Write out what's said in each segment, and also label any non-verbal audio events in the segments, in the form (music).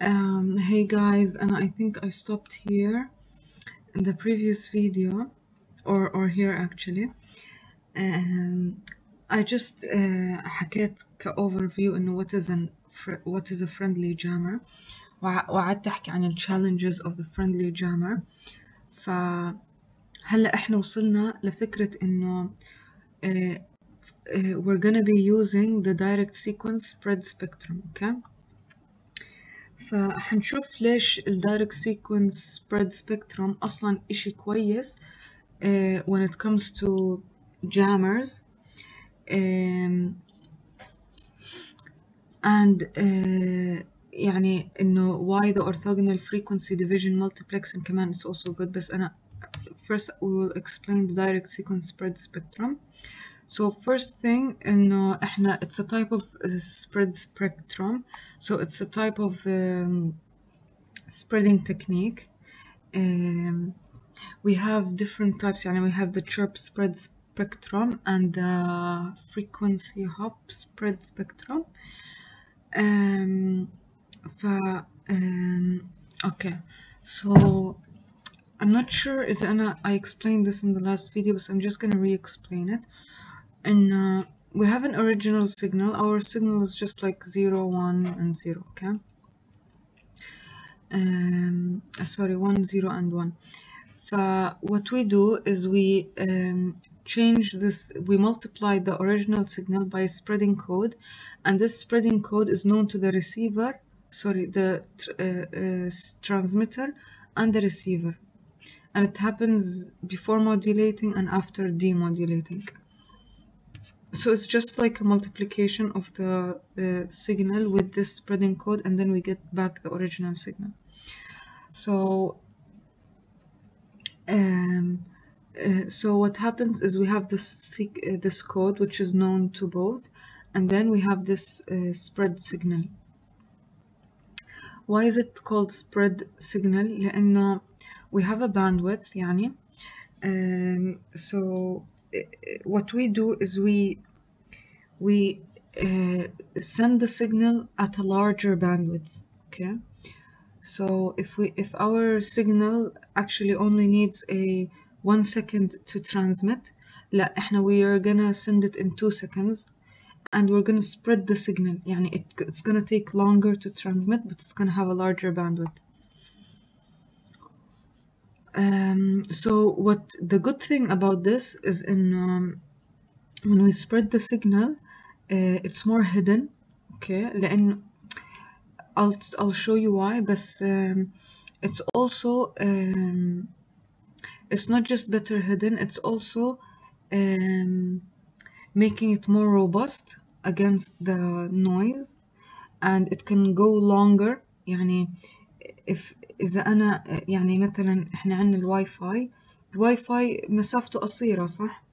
Um, hey guys, and I think I stopped here in the previous video, or or here actually. Um, I just uh, حكيت كأوفرفيو إنه what is an fr- what is a friendly jammer وع- وقعدت أحكي عن ال challenges of the friendly jammer فهلا إحنا وصلنا لفكرة إنه uh, uh, we're gonna be using the direct sequence spread spectrum okay فحنشوف ليش ال direct sequence spread spectrum أصلا إشي كويس uh, when it comes to jammers um, and uh, يعني إنه why the orthogonal frequency division multiplexing كمان is also good بس أنا first we will explain the direct sequence spread spectrum so first thing إنه إحنا it's a type of uh, spread spectrum so it's a type of um, spreading technique um, we have different types يعني we have the chirp spread spectrum and the frequency hop spread spectrum um, ف um, okay so I'm not sure إذا أنا I explained this in the last video but I'm just gonna re-explain it and uh, we have an original signal. Our signal is just like 0 1 and 0 okay? Um, sorry 1 0 and 1 ف what we do is we um, change this we multiply the original signal by spreading code and this spreading code is known to the receiver sorry the tr- uh, uh, transmitter and the receiver. And it happens before modulating and after demodulating so it's just like a multiplication of the uh, signal with this spreading code and then we get back the original signal so um, uh, so what happens is we have this sec- uh, this code which is known to both and then we have this uh, spread signal why is it called spread signal لأنه we have a bandwidth يعني um, so uh, what we do is we we uh, send the signal at a larger bandwidth okay so if we if our signal actually only needs a one second to transmit لا احنا we are gonna send it in two seconds and we're gonna spread the signal يعني it, it's gonna take longer to transmit but it's gonna have a larger bandwidth um, so what the good thing about this is in um, when we spread the signal uh, it's more hidden okay لأن I'll I'll show you why بس um, it's also um, it's not just better hidden it's also um, making it more robust against the noise and it can go longer يعني if إذا أنا يعني مثلا إحنا عندنا الواي فاي الواي فاي مسافته قصيرة صح؟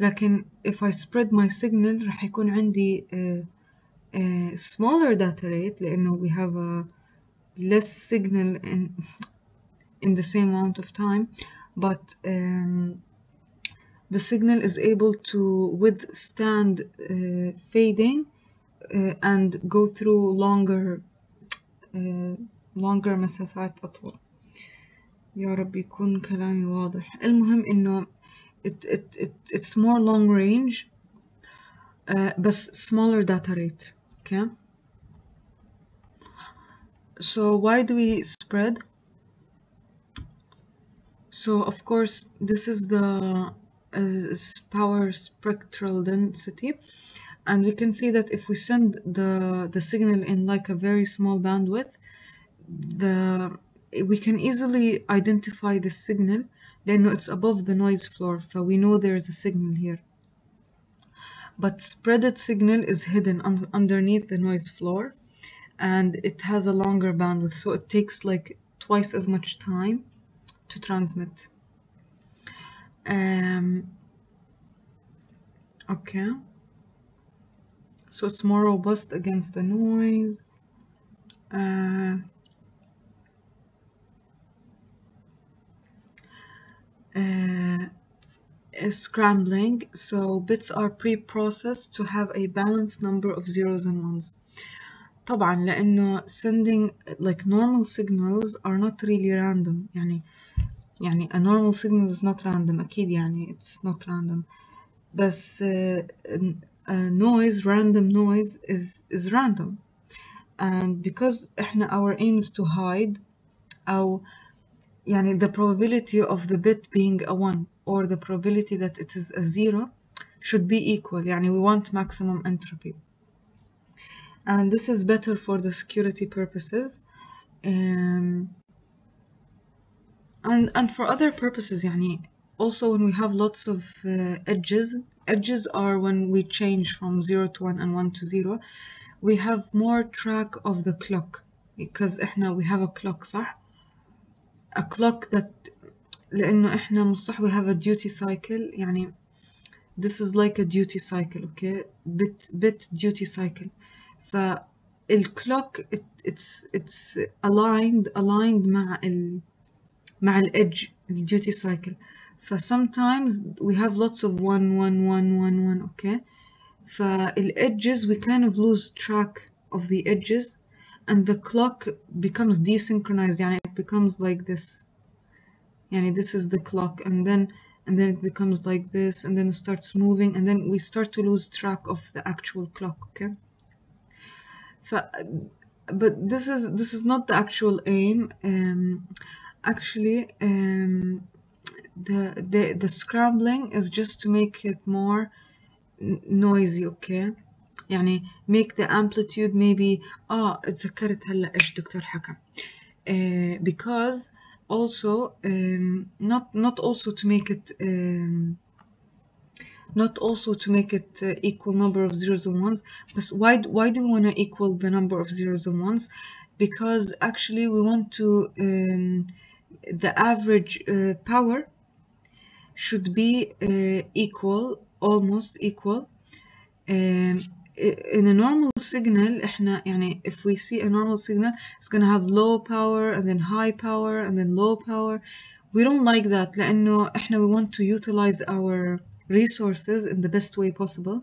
لكن if I spread my signal رح يكون عندي uh, uh, smaller data rate لأنه we have a less signal in in the same amount of time but um, the signal is able to withstand uh, fading uh, and go through longer uh, longer مسافات أطول يا رب يكون كلامي واضح المهم إنه it, it, it, it's more long range uh, بس smaller data rate okay so why do we spread so of course this is the uh, s- power spectral density and we can see that if we send the the signal in like a very small bandwidth the we can easily identify the signal لأنه it's above the noise floor so we know there's a signal here but spreaded signal is hidden un- underneath the noise floor and it has a longer bandwidth so it takes like twice as much time to transmit um, okay so it's more robust against the noise uh, uh, is scrambling so bits are pre-processed to have a balanced number of zeros and ones طبعا لأنه sending like normal signals are not really random يعني يعني a normal signal is not random أكيد يعني it's not random بس uh, a noise random noise is is random and because احنا our aim is to hide أو يعني the probability of the bit being a one or the probability that it is a zero should be equal يعني we want maximum entropy and this is better for the security purposes um, and and for other purposes يعني also when we have lots of uh, edges edges are when we change from 0 to 1 and 1 to 0 we have more track of the clock because احنا we have a clock صح a clock that لأنه احنا مش صح we have a duty cycle يعني this is like a duty cycle okay bit bit duty cycle فالclock it, it's it's aligned aligned مع ال مع الإدج الديوتي سايكل ف sometimes we have lots of one one one one one okay فالإدجز we kind of lose track of the edges and the clock becomes desynchronized يعني it becomes like this يعني this is the clock and then and then it becomes like this and then it starts moving and then we start to lose track of the actual clock okay ف but this is this is not the actual aim um, actually um, the, the the scrambling is just to make it more n- noisy okay يعني make the amplitude maybe اه اتذكرت هلا ايش دكتور حكى uh, because also um, not not also to make it um, not also to make it uh, equal number of zeros and ones but why why do we want to equal the number of zeros and ones because actually we want to um, the average uh, power should be uh, equal almost equal um, i- in a normal signal احنا يعني if we see a normal signal it's gonna have low power and then high power and then low power we don't like that لأنه احنا we want to utilize our resources in the best way possible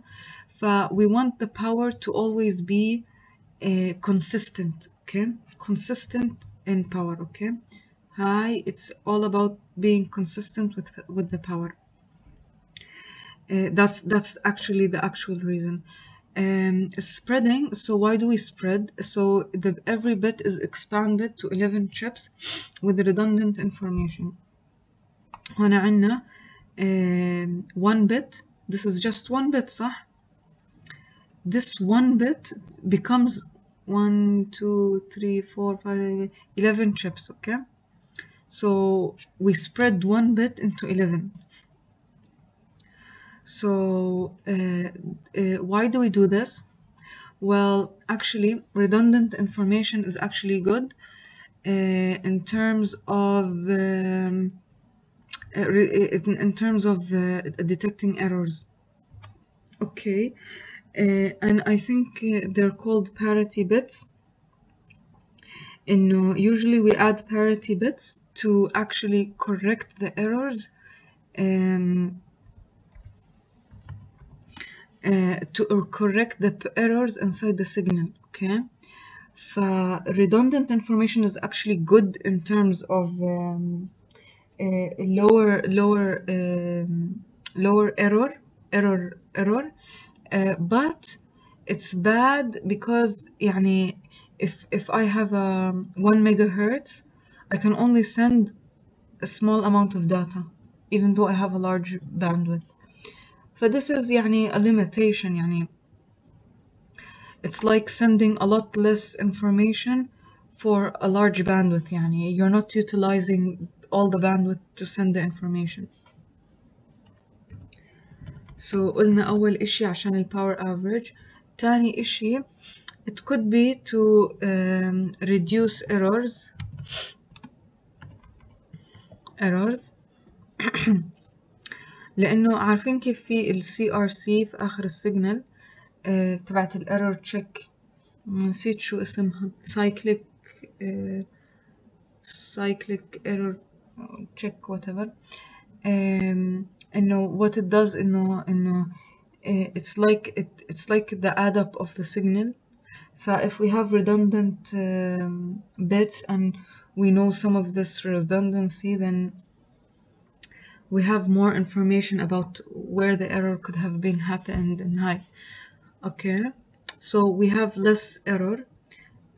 ف we want the power to always be uh, consistent okay consistent in power okay high it's all about being consistent with with the power uh, that's that's actually the actual reason um, spreading so why do we spread so the every bit is expanded to 11 chips with redundant information هنا عندنا um, one bit this is just one bit صح this one bit becomes one two three four five 11 chips okay so we spread one bit into 11 so uh, uh, why do we do this? Well, actually, redundant information is actually good uh, in terms of um, in terms of detecting errors. Okay. Uh, and I think uh, they're called parity bits. And uh, usually we add parity bits to actually correct the errors um, to or correct the p- errors inside the signal okay ف redundant information is actually good in terms of um, uh, lower lower um, lower error error error uh, but it's bad because يعني if if I have a 1 megahertz I can only send a small amount of data even though I have a large bandwidth ف this is يعني a limitation يعني it's like sending a lot less information for a large bandwidth يعني you're not utilizing all the bandwidth to send the information so قلنا أول إشي عشان ال power average تاني إشي it could be to um, reduce errors errors (clears throat) لأنه عارفين كيف في ال CRC في آخر السيجنال آه، تبعت ال error check نسيت شو اسمها cyclic آه، cyclic error check whatever um, إنه what it does إنه إنه uh, it's like it, it's like the add up of the signal ف if we have redundant um, bits and we know some of this redundancy then we have more information about where the error could have been happened and how okay so we have less error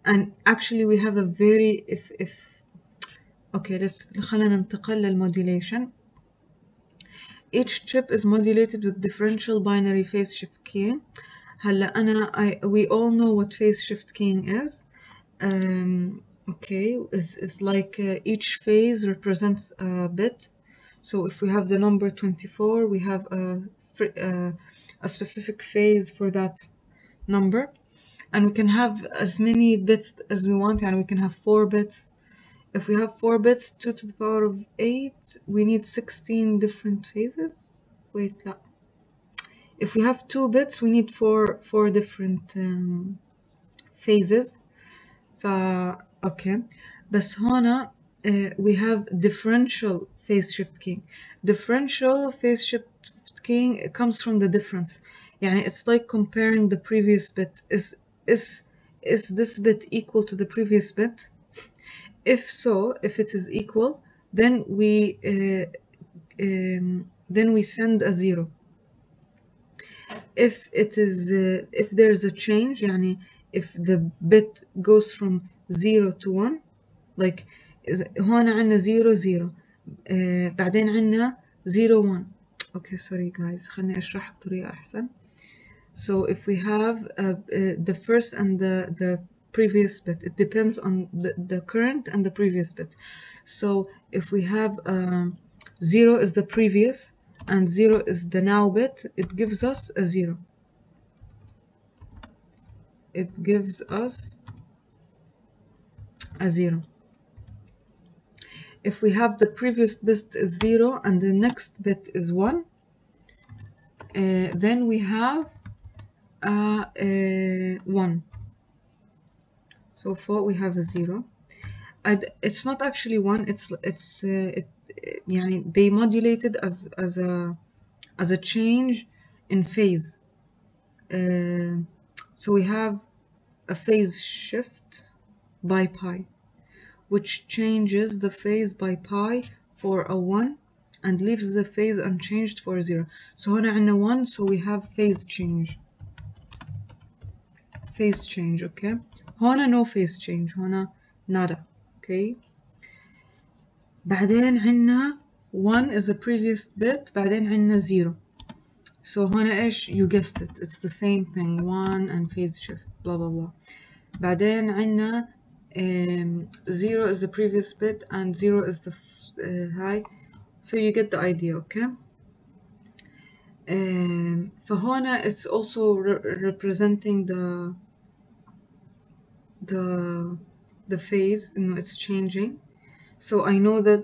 and actually we have a very if if okay let's خلينا ننتقل للmodulation each chip is modulated with differential binary phase shift keying هلا أنا I, we all know what phase shift keying is um, okay is is like uh, each phase represents a bit so if we have the number 24 we have a fr- uh, a specific phase for that number and we can have as many bits as we want and we can have four bits if we have four bits 2 to the power of 8 we need 16 different phases wait لا if we have two bits we need four four different um, phases ف okay بس هنا uh, we have differential phase shift keying differential phase shift keying comes from the difference يعني it's like comparing the previous bit is is is this bit equal to the previous bit if so if it is equal then we uh, um, then we send a zero if it is uh, if there is a change يعني if the bit goes from 0 to 1 like is- هون عنا 0 0 uh, بعدين عنا 0 1 okay sorry guys خلني أشرح بطريقة أحسن so if we have uh, uh, the first and the the previous bit it depends on the, the current and the previous bit so if we have um, 0 is the previous and 0 is the now bit it gives us a 0 it gives us a 0 if we have the previous bit is 0 and the next bit is 1 uh, then we have uh, uh, 1 so for we have a 0 and it's not actually 1 it's it's uh, it, يعني they modulated as as a as a change in phase uh, so we have a phase shift by pi which changes the phase by pi for a 1 and leaves the phase unchanged for 0 so هنا عنا 1 so we have phase change phase change okay هنا no phase change هنا nada okay بعدين عنا 1 is the previous bit بعدين عنا 0 so هنا إيش you guessed it it's the same thing 1 and phase shift blah blah blah بعدين عنا um, 0 is the previous bit and 0 is the f- uh, high so you get the idea okay um, فهنا it's also re- representing the the the phase you know it's changing so I know that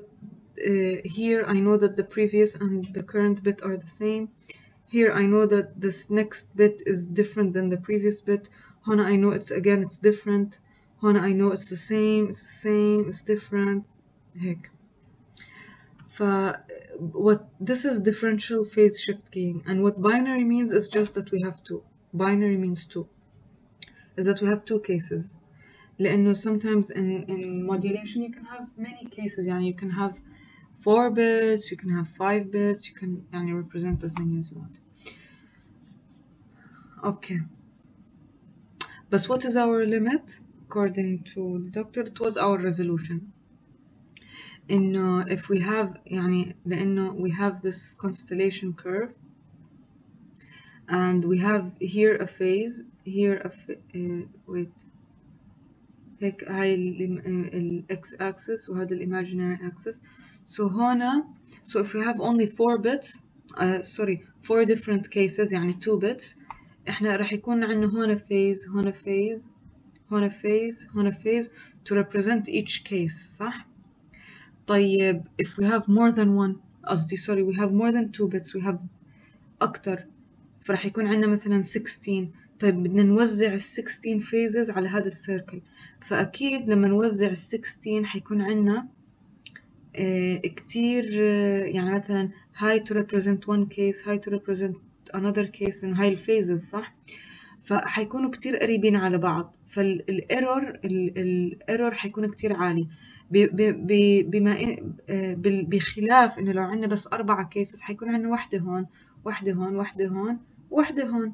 uh, here I know that the previous and the current bit are the same here I know that this next bit is different than the previous bit هنا I know it's again it's different هنا I know it's the same it's the same it's different هيك ف what this is differential phase shift keying and what binary means is just that we have two binary means two is that we have two cases لأنه sometimes in, in modulation you can have many cases يعني you can have four bits you can have five bits you can يعني represent as many as you want okay but what is our limit according to the doctor it was our resolution إنه if we have يعني لأنه we have this constellation curve and we have here a phase here a fa- uh, wait هيك هاي ال x axis وهذا ال imaginary axis so هنا so if we have only four bits uh, sorry four different cases يعني two bits احنا راح يكون عندنا هنا phase هنا phase هنا phase هنا phase to represent each case صح؟ طيب if we have more than one قصدي sorry we have more than two bits we have أكتر فراح يكون عندنا مثلا 16 طيب بدنا نوزع ال 16 phases على هذا السيركل فأكيد لما نوزع ال 16 حيكون عندنا آه كتير آه يعني مثلا هاي to represent one case هاي to represent another case إنه هاي الفيزز صح فحيكونوا كتير قريبين على بعض. فالإيرور الإيرور حيكون كتير عالي. بما بخلاف إنه لو عندنا بس أربعة كيسز حيكون عندنا واحدة هون واحدة هون واحدة هون واحدة هون.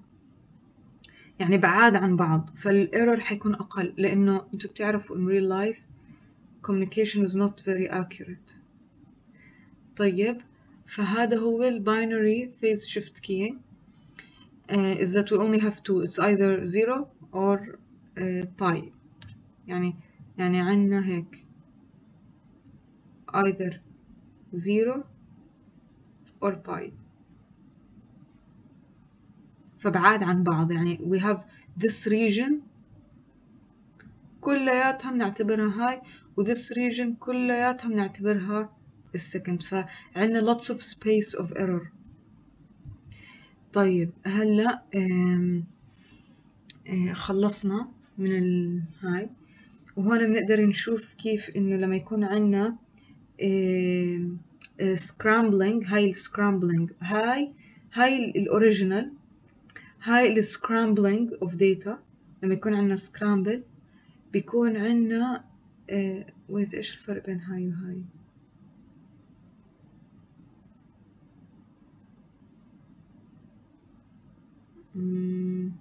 يعني بعاد عن بعض. فالإيرور حيكون أقل. لأنه أنتم بتعرفوا in real life communication is not very accurate. طيب. فهذا هو ال binary phase shift keying uh, is that we only have two it's either zero or uh, pi يعني يعني عنا هيك either zero or pi فبعاد عن بعض يعني we have this region كلياتها بنعتبرها هاي و this region كلياتها بنعتبرها السكند فعندنا lots of space of error طيب هلا آم، آه، خلصنا من ال هاي. وهون بنقدر نشوف كيف إنه لما يكون عندنا سكرامبلينج هاي السكرامبلينج هاي هاي الاوريجينال هاي السكرامبلينج اوف داتا لما يكون عندنا سكرامبل بيكون عندنا ويت إيش الفرق بين هاي وهاي؟ مم.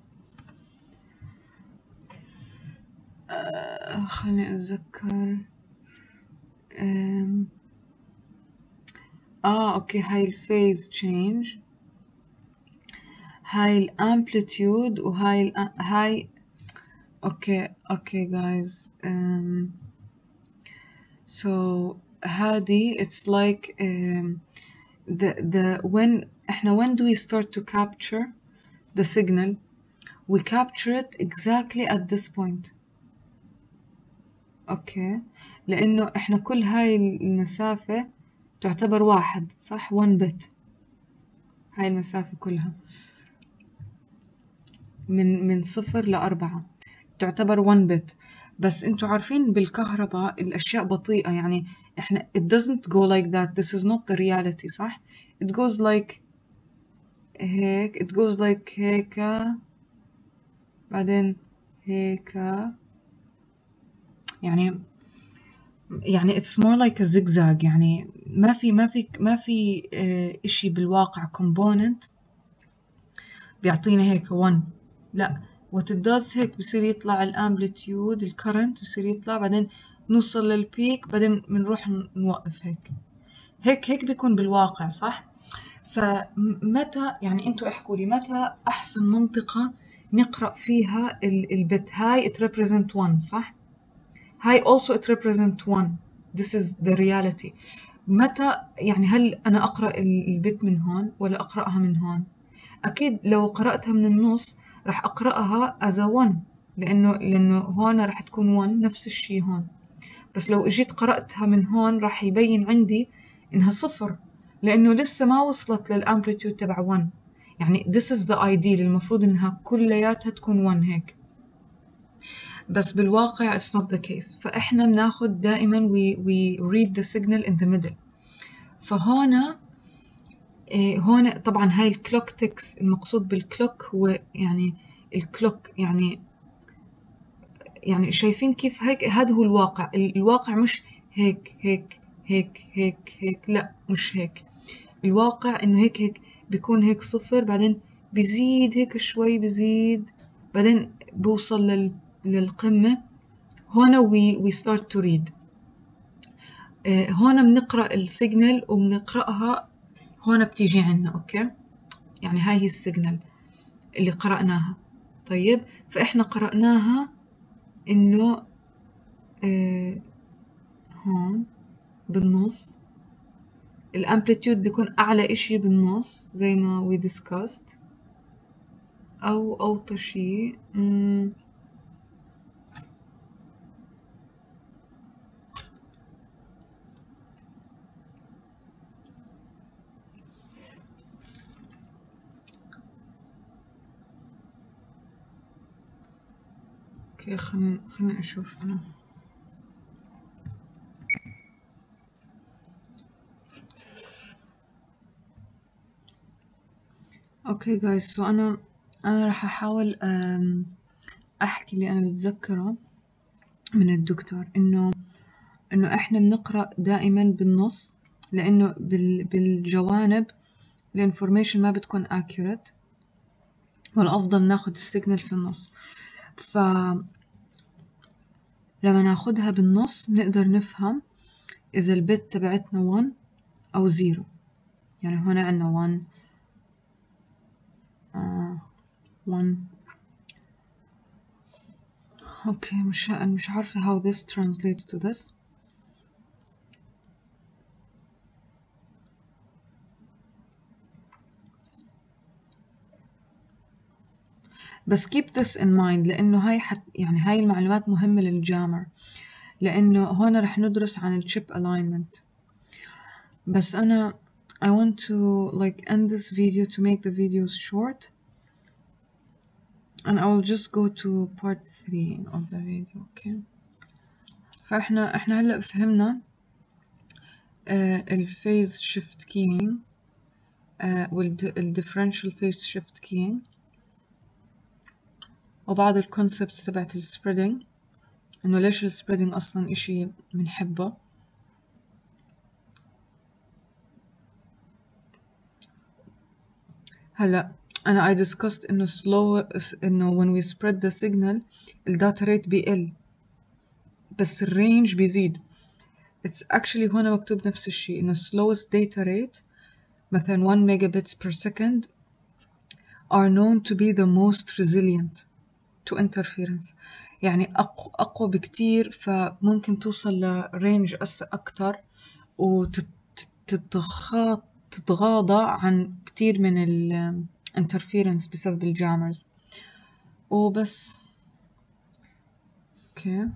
آه، خليني أتذكر أم، آه أوكي هاي الفيز تشينج هاي الامبليتيود وهاي ال هاي أوكي أوكي guys um, so هذه it's like um, the the when إحنا when do we start to capture the signal. We capture it exactly at this point. أوكي لأنه إحنا كل هاي المسافة تعتبر واحد صح؟ one bit. هاي المسافة كلها. من من صفر لأربعة. تعتبر one bit. بس أنتوا عارفين بالكهرباء الأشياء بطيئة. يعني إحنا it doesn't go like that. This is not the reality صح؟ It goes like هيك it goes like هيك بعدين هيك يعني يعني it's more like a zigzag. يعني ما في ما في ما في آه، إشي بالواقع. component بيعطينا هيك 1 لا what it does هيك بصير يطلع الامبليتيود الكرنت بصير يطلع. بعدين نوصل للبيك بعدين بنروح نوقف هيك. هيك هيك بيكون بالواقع صح؟ فمتى يعني أنتوا احكوا لي متى أحسن منطقة نقرأ فيها ال- البت؟ هاي it represent 1 صح؟ هاي also it represent 1 this is the reality. متى يعني هل أنا أقرأ ال- البت من هون ولا أقرأها من هون؟ أكيد لو قرأتها من النص راح as a 1 لأنه لأنه هون راح تكون 1 نفس الشي هون. بس لو إجيت قرأتها من هون راح يبين عندي إنها صفر. لأنه لسه ما وصلت للأمبليتيود تبع 1 يعني this is the ideal المفروض إنها كلياتها تكون 1 هيك. بس بالواقع it's not the case. فإحنا بناخد دائما we, we read the signal in the middle. فهنا إيه هون طبعا هاي الكلوك تكس المقصود بالكلوك هو يعني الكلوك يعني يعني شايفين كيف هيك؟ هذا هو الواقع. ال- الواقع مش هيك هيك. هيك هيك هيك. لا مش هيك. الواقع إنه هيك هيك. بيكون هيك صفر بعدين بيزيد هيك شوي بيزيد. بعدين بوصل لل للقمة. هون we, we start to read. آه، هون بنقرأ السيجنال وبنقرأها هون بتيجي عنا أوكي؟ يعني هاي هي السيجنال اللي قرأناها. طيب فإحنا قرأناها إنه آه هون. بالنص. الامبليتيود بيكون أعلى إشي بالنص زي ما we discussed. أو أوطى شي أوكي خليني خليني أشوف أنا. أوكي جايز سو أنا أنا راح أحاول أم، أحكي اللي أنا بتذكره من الدكتور إنه إنه إحنا بنقرأ دائماً بالنص لإنه بال... بالجوانب الانفورميشن ما بتكون accurate والأفضل ناخد السيجنال في النص. ف لما ناخدها بالنص بنقدر نفهم إذا البت تبعتنا one أو zero. يعني هنا عنا one آه one. أوكي مش مش عارفة how this translates to this. بس keep this in mind لأنه هاي حت يعني هاي المعلومات مهمة للجامر لأنه هون رح ندرس عن ال chip alignment. بس أنا I want to like end this video to make the videos short and I will just go to part 3 of the video okay فإحنا إحنا هلأ فهمنا آه الفيز شيفت كينج آه والديفرنشال فيز شيفت كينج وبعض الكونسبتس تبعت السبريدنج انه ليش السبريدنج اصلا اشي بنحبه هلا أنا I discussed انه slow انه when we spread the signal الداتا ريت بيقل بس الرينج بيزيد it's actually هون مكتوب نفس الشيء انه slowest data rate مثلا 1 megabits per second are known to be the most resilient to interference يعني أقوى, أقوى بكتير فممكن توصل لرينج أكتر تتغاضى عن كتير من الانترفيرنس بسبب الجامرز وبس. أوكي